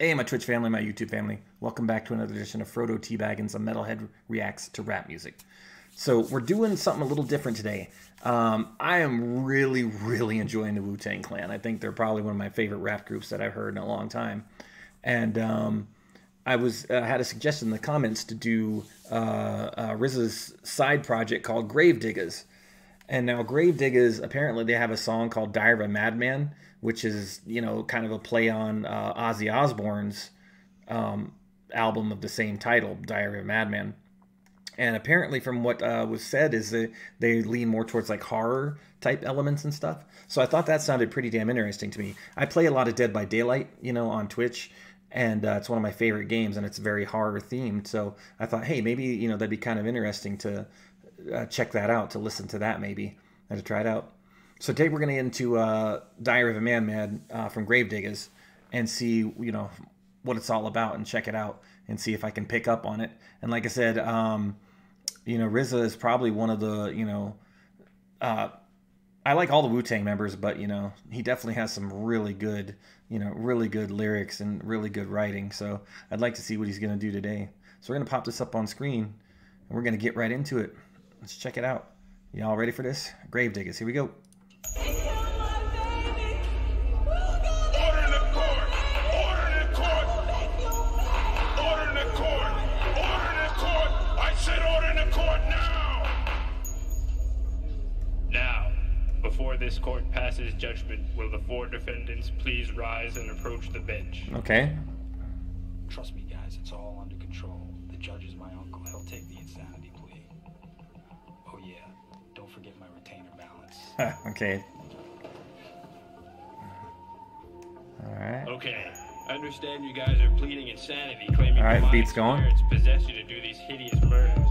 Hey, my Twitch family, my YouTube family. Welcome back to another edition of Frodo Teabaggins, a metalhead reacts to rap music. So we're doing something a little different today. Um, I am really, really enjoying the Wu Tang Clan. I think they're probably one of my favorite rap groups that I've heard in a long time. And um, I was uh, had a suggestion in the comments to do uh, uh, RZA's side project called Gravediggaz. And now Gravediggaz, apparently they have a song called Diary of a Madman, which is, you know, kind of a play on uh, Ozzy Osbourne's um, album of the same title, Diary of a Madman. And apparently, from what uh, was said, is that they lean more towards like horror type elements and stuff. So I thought that sounded pretty damn interesting to me. I play a lot of Dead by Daylight, you know, on Twitch, and uh, it's one of my favorite games, and it's very horror themed. So I thought, hey, maybe you know that'd be kind of interesting to uh, check that out, to listen to that maybe, and to try it out. So today we're going to get into uh, Diary of a Madman uh, from Gravediggaz and see, you know, what it's all about and check it out and see if I can pick up on it. And like I said, um, you know, RZA is probably one of the, you know, uh, I like all the Wu Tang members, but you know, he definitely has some really good, you know, really good lyrics and really good writing. So I'd like to see what he's going to do today. So we're going to pop this up on screen and we're going to get right into it. Let's check it out. Y'all ready for this? Gravediggaz, here we go. Now, before this court passes judgment, will the four defendants please rise and approach the bench? Okay. Trust me, guys, it's all under control. okay. All right. Okay. I understand you guys are pleading insanity, claiming All right, beats going. possess you to do these hideous murders.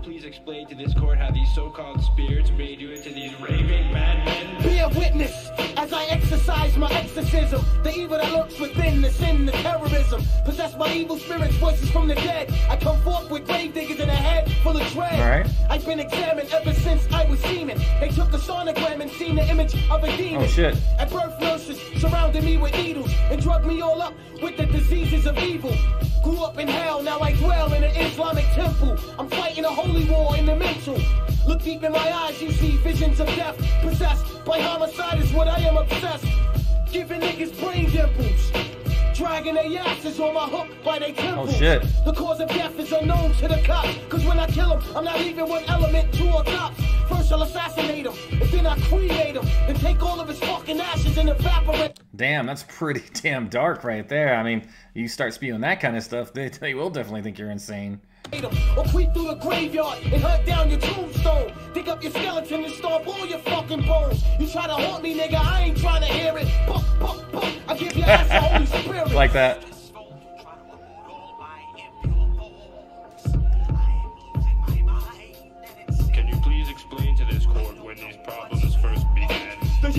Can you please explain to this court how these so-called spirits made you into these raving madmen? Be a witness as I exercise my exorcism. The evil that lurks within, the sin, the terrorism. Possessed by evil spirits, voices from the dead. I come forth with Gravediggaz in a head full of dread. All right. I've been examined ever since I was semen. They took a sonogram and seen the image of a demon. Oh shit. At birth, nurses surrounded me with needles and drugged me all up with the diseases of evil. Grew up in hell, now I dwell in an Islamic temple. I'm fighting a holy war in the mental. Look deep in my eyes, you see visions of death. Possessed by homicide is what I am obsessed. Giving niggas brain dimples. Dragging their asses on my hook by their temple. Oh shit. The cause of death is unknown to the cops. Cause when I kill them, I'm not leaving one element, to or tops. First I'll assassinate him, and then I cremate him, and take all of his fucking ashes and evaporate. Damn, that's pretty damn dark right there. I mean, you start spewing that kind of stuff, they, they will definitely think you're insane. Or creep through the graveyard and hunt down your tombstone. Dig up your skeleton and stomp all your fucking bones. You try to haunt me, nigga, I ain't trying to hear it. Buck, buck, buck. I give your ass the Holy Spirit. like that.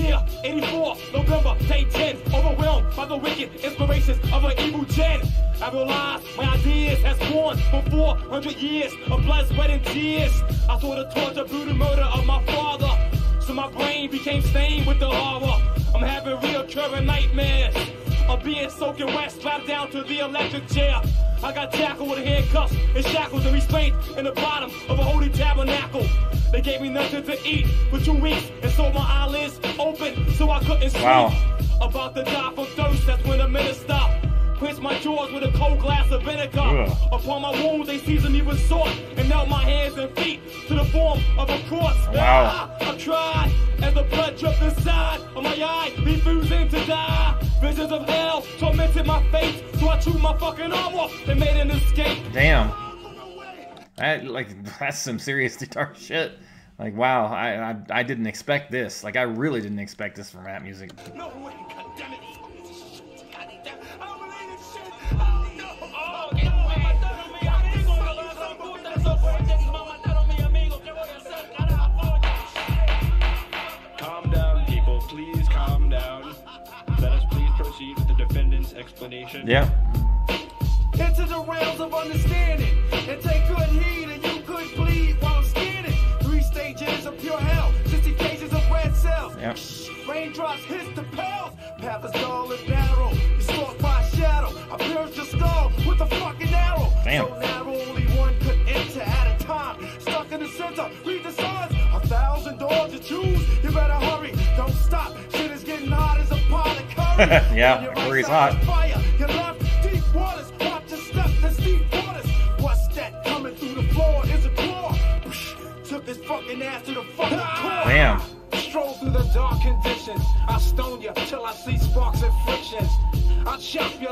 Year 84, November, day 10. Overwhelmed by the wicked inspirations of an evil gen. I realize my ideas has born for 400 years of blood, sweat, and tears. I saw the torture, brutal murder of my father. So my brain became stained with the horror. I'm having reoccurring nightmares being soaking wet, strapped down to the electric chair. I got tackled with handcuffs and shackles and restrained in the bottom of a holy tabernacle. They gave me nothing to eat for two weeks and so my eyelids open so I couldn't sleep. Wow. About to die from thirst, that's when the minister Quenched my jaws with a cold glass of vinegar. Ugh. Upon my wounds, they seasoned me with salt and knelt my hands and feet to the form of a cross. Wow. Ah, I cried as the blood dripped inside of my eye, refusing to die. Visions of hell tormented my face, so I chewed my fucking arm off and made an escape. Damn. That like that's some serious dark shit. Like wow, I, I I didn't expect this. Like I really didn't expect this from rap music. No explanation. Yeah. Into the realms of understanding and take good heed and you could bleed while scanning. Three stages of pure hell, cages of red cells. Yeah. Raindrops the pals, path is dull and narrow. You stalk by shadow, I your skull with a fucking arrow. Damn. So narrow, only one could enter at a time. Stuck in the center, read the signs. A thousand doors to choose, you better hurry, don't stop. the floor hot. a took his fucking core. Damn. Stroll through the dark conditions. I'll stone you till I see sparks and frictions. I'll chop you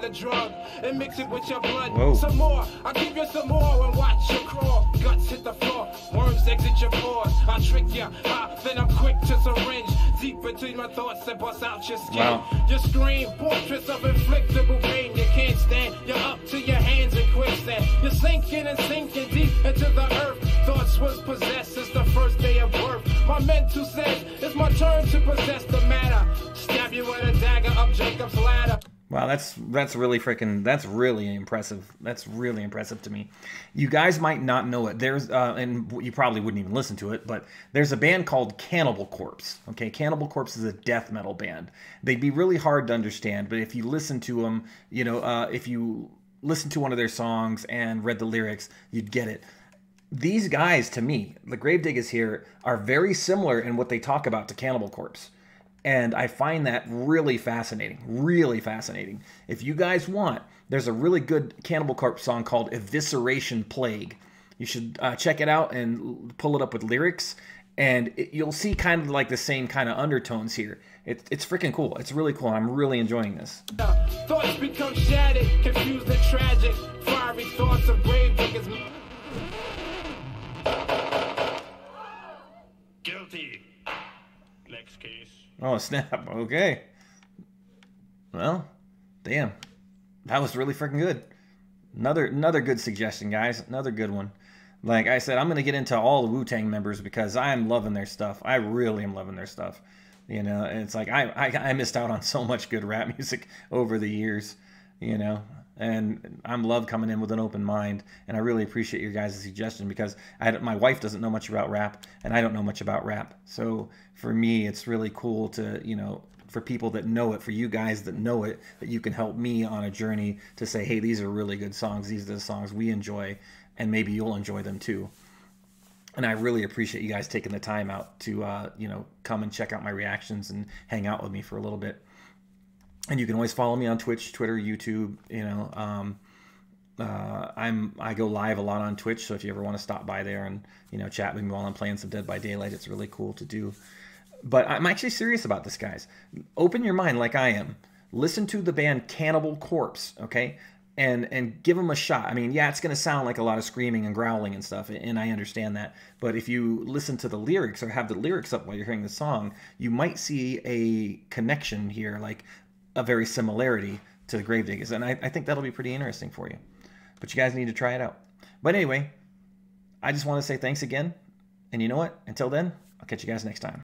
The drug and mix it with your blood. Whoa. Some more. I'll give you some more and watch you crawl. Guts hit the floor. Worms exit your pores. I'll trick you. Ah, then I'm quick to syringe. Deep between my thoughts and bust out your skin. Wow. You scream portraits of inflictable pain. You can't stand. You're up to your hands in quicksand. You're sinking and sinking deep into the earth. Thoughts was possessed since the first day of birth. My mental says it's my turn to possess the matter. Stab you with a dagger up Jacob's. Wow, that's that's really freaking that's really impressive. That's really impressive to me. You guys might not know it. There's uh, and you probably wouldn't even listen to it, but there's a band called Cannibal Corpse. Okay, Cannibal Corpse is a death metal band. They'd be really hard to understand, but if you listen to them, you know, uh, if you listen to one of their songs and read the lyrics, you'd get it. These guys, to me, the Gravediggaz here, are very similar in what they talk about to Cannibal Corpse. And I find that really fascinating, really fascinating. If you guys want, there's a really good Cannibal Corpse song called Evisceration Plague. You should uh, check it out and pull it up with lyrics, and it, you'll see kind of like the same kind of undertones here. It, it's freaking cool. It's really cool. I'm really enjoying this. Thoughts become shattered, confused and tragic. Fiery thoughts of. Oh, snap. Okay. Well, damn. That was really freaking good. Another another good suggestion, guys. Another good one. Like I said, I'm gonna get into all the Wu Tang members because I am loving their stuff. I really am loving their stuff. You know, and it's like I, I I missed out on so much good rap music over the years. You know, and I'm love coming in with an open mind, and I really appreciate your guys' suggestion because I, my wife doesn't know much about rap, and I don't know much about rap. So for me, it's really cool to you know for people that know it, for you guys that know it, that you can help me on a journey to say, hey, these are really good songs. These are the songs we enjoy, and maybe you'll enjoy them too. And I really appreciate you guys taking the time out to, uh, you know, come and check out my reactions and hang out with me for a little bit. And you can always follow me on Twitch, Twitter, YouTube. You know, um, uh, I'm I go live a lot on Twitch, so if you ever want to stop by there and you know chat with me while I'm playing some Dead by Daylight, it's really cool to do but I'm actually serious about this, guys. Open your mind like I am. Listen to the band Cannibal Corpse, okay? And and give them a shot. I mean, yeah, it's going to sound like a lot of screaming and growling and stuff, and I understand that. But if you listen to the lyrics or have the lyrics up while you're hearing the song, you might see a connection here, like a very similarity to the Gravediggaz, and I, I think that'll be pretty interesting for you. But you guys need to try it out. But anyway, I just want to say thanks again, and you know what? Until then, I'll catch you guys next time.